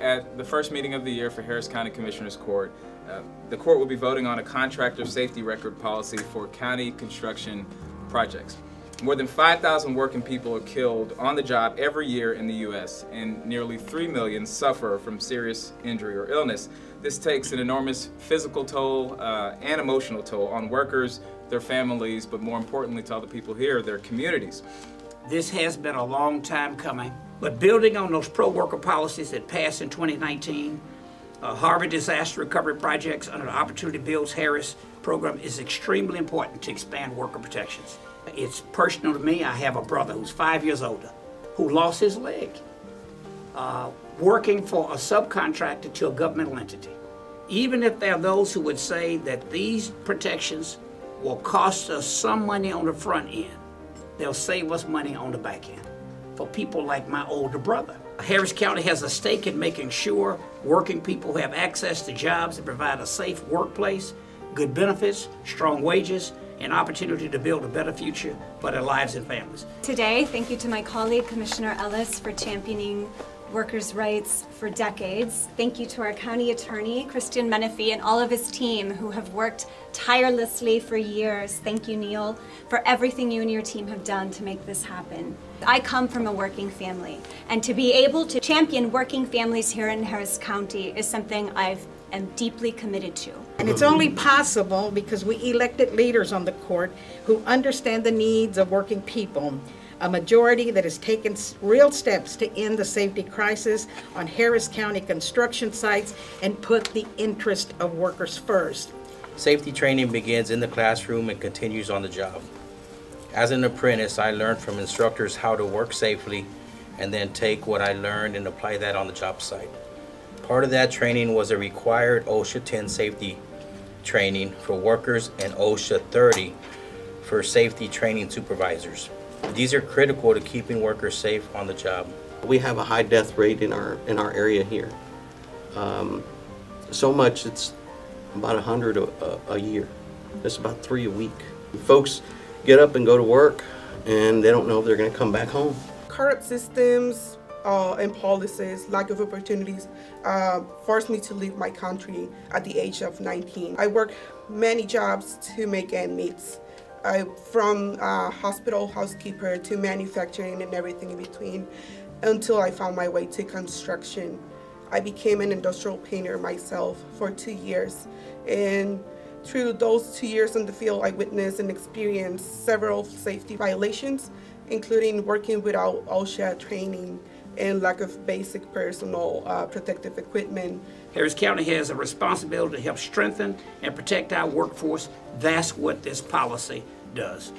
at the first meeting of the year for Harris County Commissioners Court, uh, the court will be voting on a contractor safety record policy for county construction projects. More than 5,000 working people are killed on the job every year in the U.S., and nearly 3 million suffer from serious injury or illness. This takes an enormous physical toll uh, and emotional toll on workers, their families, but more importantly to all the people here, their communities. This has been a long time coming, but building on those pro-worker policies that passed in 2019, uh, Harvey Disaster Recovery Projects under the Opportunity Builds Harris program is extremely important to expand worker protections. It's personal to me. I have a brother who's five years older who lost his leg uh, working for a subcontractor to a governmental entity. Even if there are those who would say that these protections will cost us some money on the front end, they'll save us money on the back end for people like my older brother. Harris County has a stake in making sure working people have access to jobs that provide a safe workplace, good benefits, strong wages, and opportunity to build a better future for their lives and families. Today, thank you to my colleague, Commissioner Ellis, for championing workers' rights for decades. Thank you to our county attorney, Christian Menefee, and all of his team who have worked tirelessly for years. Thank you, Neil, for everything you and your team have done to make this happen. I come from a working family, and to be able to champion working families here in Harris County is something I've am deeply committed to. And it's only possible because we elected leaders on the court who understand the needs of working people. A majority that has taken real steps to end the safety crisis on Harris County construction sites and put the interest of workers first. Safety training begins in the classroom and continues on the job. As an apprentice, I learned from instructors how to work safely and then take what I learned and apply that on the job site. Part of that training was a required OSHA 10 safety training for workers and OSHA 30 for safety training supervisors. These are critical to keeping workers safe on the job. We have a high death rate in our in our area here. Um, so much it's about 100 a, a, a year. It's about three a week. Folks get up and go to work and they don't know if they're going to come back home. Current systems uh, and policies, lack of opportunities, uh, forced me to leave my country at the age of 19. I worked many jobs to make ends meet. I, from uh, hospital housekeeper to manufacturing and everything in between until I found my way to construction. I became an industrial painter myself for two years and through those two years in the field I witnessed and experienced several safety violations including working without OSHA training and lack of basic personal uh, protective equipment. Harris County has a responsibility to help strengthen and protect our workforce. That's what this policy does.